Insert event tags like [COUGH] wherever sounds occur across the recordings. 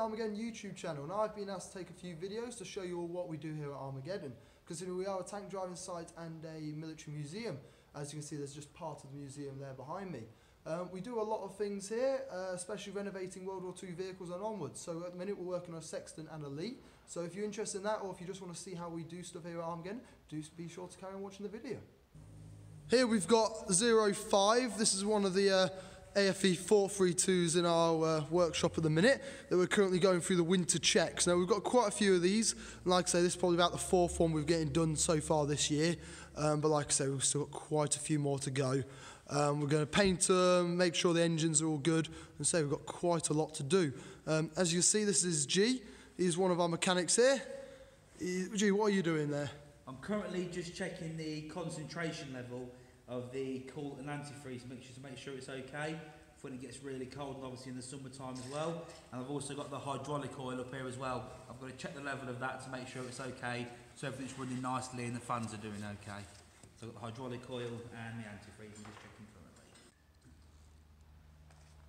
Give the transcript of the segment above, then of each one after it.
Armourgeddon YouTube channel and I've been asked to take a few videos to show you all what we do here at Armourgeddon considering we are a tank driving site and a military museum. As you can see there's just part of the museum there behind me. Um, we do a lot of things here, uh, especially renovating World War II vehicles and onwards. So at the minute we're working on a Sexton and a Lee. So if you're interested in that or if you just want to see how we do stuff here at Armourgeddon, do be sure to carry on watching the video. Here we've got 05. This is one of the uh, AFV 432s in our uh, workshop at the minute that we're currently going through the winter checks. Now we've got quite a few of these. Like I say, this is probably about the fourth one we've getting done so far this year. Um, but like I say, we've still got quite a few more to go. Um, we're going to paint them, make sure the engines are all good, and say we've got quite a lot to do. Um, as you see, this is G. He's one of our mechanics here. He, G, what are you doing there? I'm currently just checking the concentration level of the coolant and antifreeze mixture to make sure it's okay for when it gets really cold and obviously in the summertime as well. And I've also got the hydraulic oil up here as well. I've got to check the level of that to make sure it's okay so everything's running nicely and the fans are doing okay. So I've got the hydraulic oil and the antifreeze I'm just checking currently.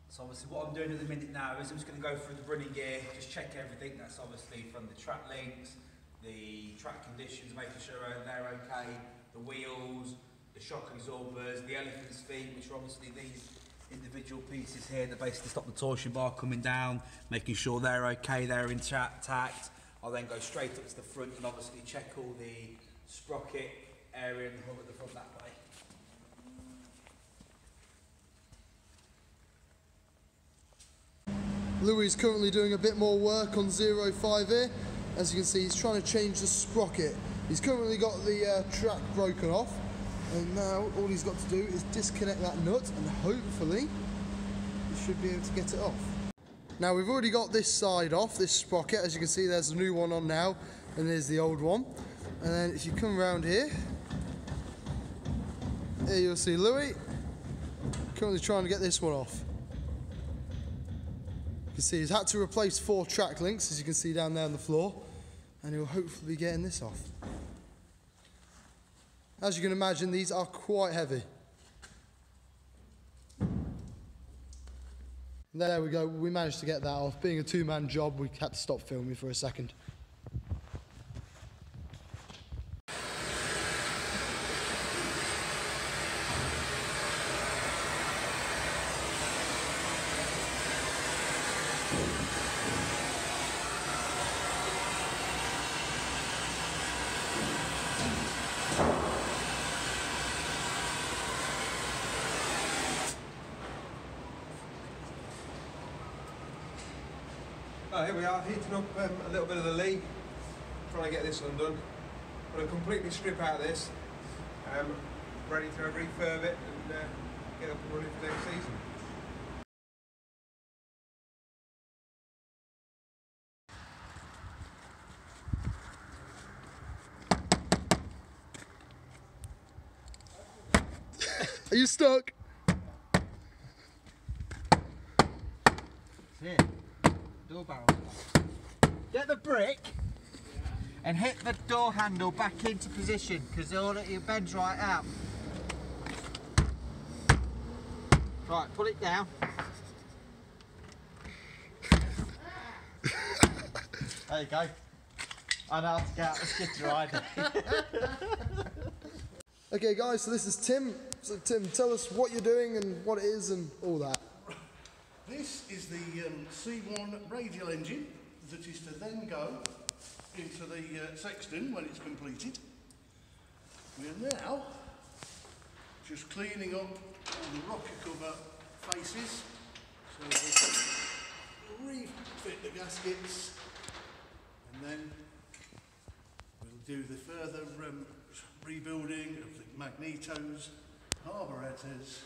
So obviously what I'm doing at the minute now is I'm just going to go through the running gear, just check everything. That's obviously from the track links, the track conditions, making sure they're okay, the wheels, the shock absorbers, the elephant's feet, which are obviously these individual pieces here that basically stop the torsion bar coming down, making sure they're okay, they're intact. I'll then go straight up to the front and obviously check all the sprocket area and the hub at the front that way. Louis is currently doing a bit more work on 05 here. As you can see, he's trying to change the sprocket. He's currently got the uh, track broken off, and now all he's got to do is disconnect that nut, and hopefully he should be able to get it off. Now we've already got this side off, this sprocket. As you can see, there's a new one on now, and there's the old one. And then if you come around here, here you'll see Louis currently trying to get this one off. You can see he's had to replace four track links, as you can see down there on the floor, and he'll hopefully be getting this off. As you can imagine, these are quite heavy. There we go, we managed to get that off. Being a two-man job, we had to stop filming for a second. Here we are, heating up um, a little bit of the Lee, trying to get this undone. Going to completely strip out this, um, ready to refurb it and uh, get up and running for next season. Are you stuck? Here, door barrel. Get the brick and hit the door handle back into position because it bends right out. Right, pull it down. there you go. I know how to get out the skitter rider. [LAUGHS] Okay guys, so this is Tim. So Tim, tell us what you're doing and what it is and all that. This is the um, C1 radial engine that is to then go into the uh, Sexton when it's completed. We are now just cleaning up the rocker cover faces so we can refit the gaskets and then we'll do the further um, rebuilding of the magnetos, carburetors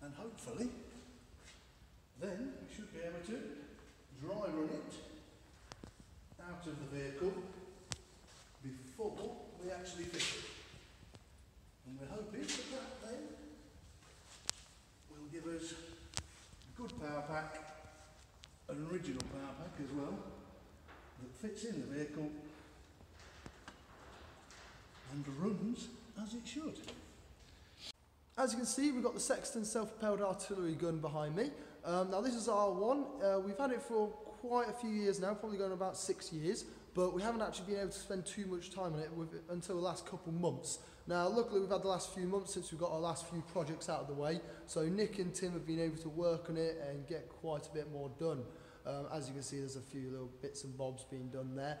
and hopefully then we should be able to dry run it out of the vehicle before we actually fit it. And we're hoping that that then will give us a good power pack, an original power pack as well, that fits in the vehicle and runs as it should. As you can see, we've got the Sexton self-propelled artillery gun behind me. Um, now this is R1. Uh, we've had it for quite a few years now, probably going about six years, but we haven't actually been able to spend too much time on it until the last couple months. Now, luckily, we've had the last few months since we've got our last few projects out of the way, so Nick and Tim have been able to work on it and get quite a bit more done. Um, as you can see, there's a few little bits and bobs being done there.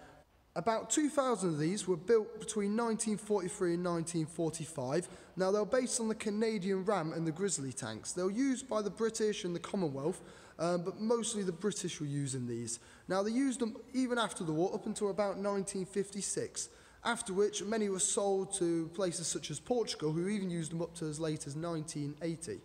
About 2,000 of these were built between 1943 and 1945. Now, they're based on the Canadian Ram and the Grizzly tanks. They were used by the British and the Commonwealth, um, but mostly the British were using these. Now, they used them even after the war, up until about 1956, after which many were sold to places such as Portugal, who even used them up to as late as 1980.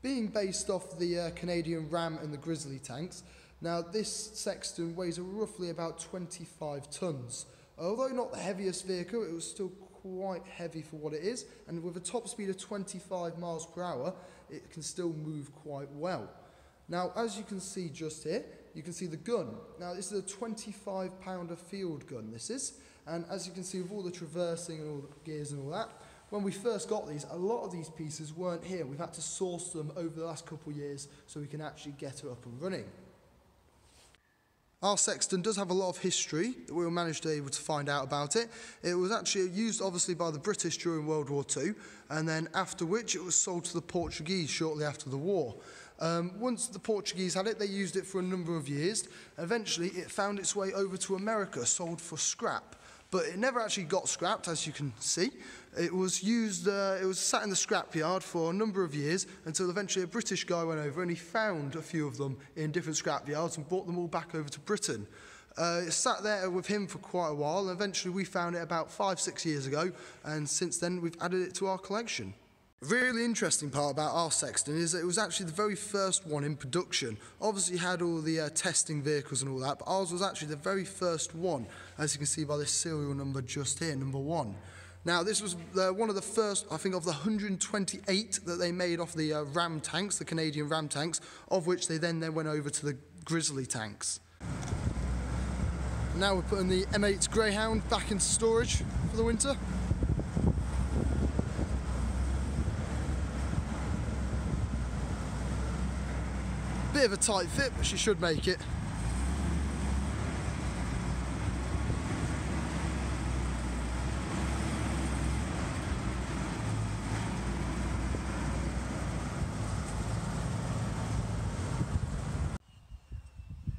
Being based off the uh, Canadian Ram and the Grizzly tanks, now this Sexton weighs roughly about 25 tonnes. Although not the heaviest vehicle, it was still quite heavy for what it is, and with a top speed of 25 miles per hour, it can still move quite well. Now, as you can see just here, you can see the gun. Now, this is a 25 pounder field gun, this is, and as you can see with all the traversing and all the gears and all that, when we first got these, a lot of these pieces weren't here. We've had to source them over the last couple of years so we can actually get it up and running. Our Sexton does have a lot of history that we were managed to be able to find out about it. It was actually used obviously by the British during World War II and then after which it was sold to the Portuguese shortly after the war. Um, once the Portuguese had it, they used it for a number of years. Eventually, it found its way over to America, sold for scrap. But it never actually got scrapped, as you can see. It was used, uh, it was sat in the scrapyard for a number of years until eventually a British guy went over and he found a few of them in different scrapyards and brought them all back over to Britain. Uh, it sat there with him for quite a while and eventually we found it about five, six years ago and since then we've added it to our collection. Really interesting part about our Sexton is that it was actually the very first one in production. Obviously had all the uh, testing vehicles and all that, but ours was actually the very first one, as you can see by this serial number just here, number one. Now, this was uh, one of the first, I think, of the 128 that they made off the uh, Ram tanks, the Canadian Ram tanks, of which they then, then went over to the Grizzly tanks. Now we're putting the M8 Greyhound back into storage for the winter. Bit of a tight fit, but she should make it.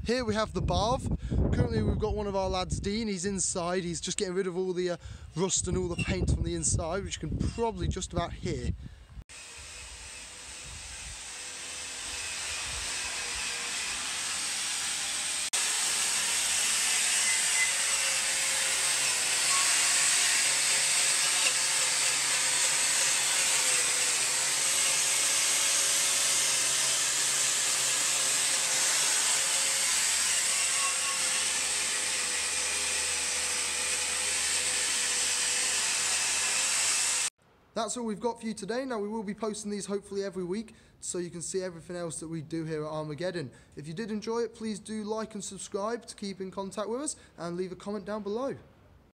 Here we have the BARV. Currently we've got one of our lads, Dean, he's inside. He's just getting rid of all the uh, rust and all the paint from the inside, which you can probably just about hear. That's all we've got for you today. Now, we will be posting these hopefully every week so you can see everything else that we do here at Armourgeddon. If you did enjoy it, please do like and subscribe to keep in contact with us and leave a comment down below.